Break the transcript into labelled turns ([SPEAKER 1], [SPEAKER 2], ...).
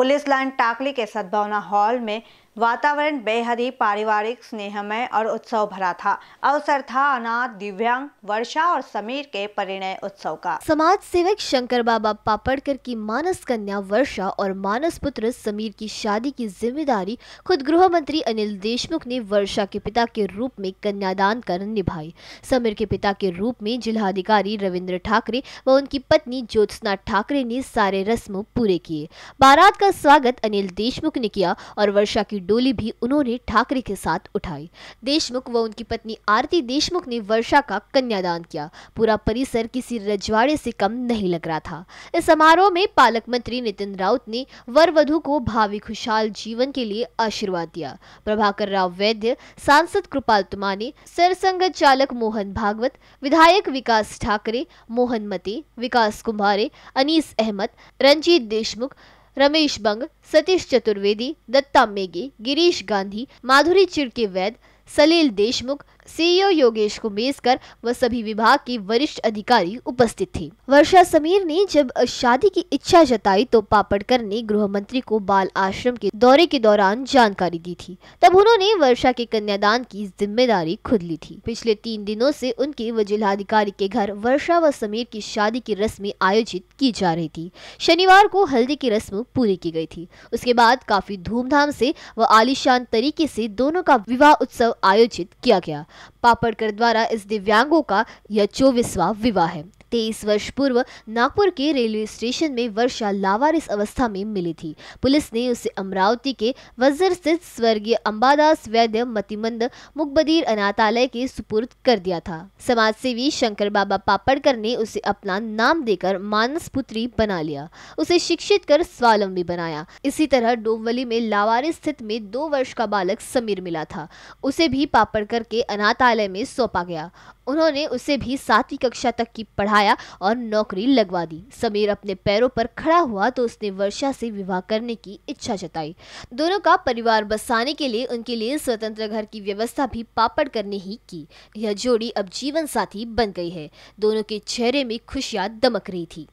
[SPEAKER 1] Police line टाकली के सद्भावना हॉल में वातावरण बेहद ही पारिवारिक, स्नेहमय और उत्सव भरा था। अवसर था अनाथ, दिव्यांग, वर्षा और समीर के परिणय उत्सव का।
[SPEAKER 2] समाज सेवक शंकर बाबा पापड़कर की मानस कन्या वर्षा और मानस पुत्र समीर की शादी की ज़िम्मेदारी खुद गृह मंत्री अनिल देशमुख ने वर्षा के पिता के रूप में कन्यादान कर निभाई। समीर के पिता के रूप में जिलाधिकारी रविंद्र ठाकरे व उनकी पत्नी ज्योत्सना ठाकरे ने सारे रस्म पूरे किए। बारात का स्वागत अनिल देशमुख ने किया और वर्षा की डोली भी उन्होंने ठाकरे के साथ उठाई। देशमुख व उनकी पत्नी आरती देशमुख ने वर्षा का कन्यादान किया। पूरा परिसर किसी रजवाड़े से कम नहीं लग रहा था। इस समारोह में पालक मंत्री नितिन राउत ने वर वधु को भावी खुशहाल जीवन के लिए आशीर्वाद दिया। प्रभाकर राव वैद्य, सांसद कृपाल तुमाने सरसंघ चालक मोहन भागवत, विधायक विकास ठाकरे, मोहन मते, विकास कुम्भारे अनीस अहमद, रंजीत देशमुख रमेश बंग सतीश चतुर्वेदी दत्ता मेगे गिरीश गांधी माधुरी चिड़के वैद सलील देशमुख सीईओ योगेश कुमेस्कर व सभी विभाग के वरिष्ठ अधिकारी उपस्थित थे। वर्षा समीर ने जब शादी की इच्छा जताई तो पापड़कर ने गृह मंत्री को बाल आश्रम के दौरे के दौरान जानकारी दी थी। तब उन्होंने वर्षा के कन्यादान की ज़िम्मेदारी खुद ली थी। पिछले तीन दिनों से उनके व जिलाधिकारी के घर वर्षा व समीर की शादी की रस्में आयोजित की जा रही थी। शनिवार को हल्दी की रस्म पूरी की गई थी। उसके बाद काफ़ी धूमधाम से व आलिशान तरीके से दोनों का विवाह उत्सव आयोजित किया गया। पापड़कर द्वारा इस दिव्यांगों का यह चौबीसवा विवाह है। तेईस वर्ष पूर्व नागपुर के रेलवे स्टेशन में वर्षा लावारिस अवस्था में मिली थी। पुलिस ने उसे अमरावती के वज्र स्थित स्वर्गीय अंबादास वैद्य मतिमंद मुकबदीर अनाथालय के सुपुर्द कर दिया था। समाज सेवी शंकर बाबा पापड़कर ने उसे अपना नाम देकर मानस पुत्री बना लिया। उसे शिक्षित कर स्वावलंबी बनाया। इसी तरह डोमवली में लावारिस स्थित में दो वर्ष का बालक समीर मिला था। उसे भी पापड़कर के अनाथालय में सौंपा गया। उन्होंने उसे भी सातवीं कक्षा तक की पढ़ाया और नौकरी लगवा दी। समीर अपने पैरों पर खड़ा हुआ तो उसने वर्षा से विवाह करने की इच्छा जताई। दोनों का परिवार बसाने के लिए उनके लिए स्वतंत्र घर की व्यवस्था भी पापड़ करने ही की। यह जोड़ी अब जीवन साथी बन गई है। दोनों के चेहरे में खुशियाँ दमक रही थी।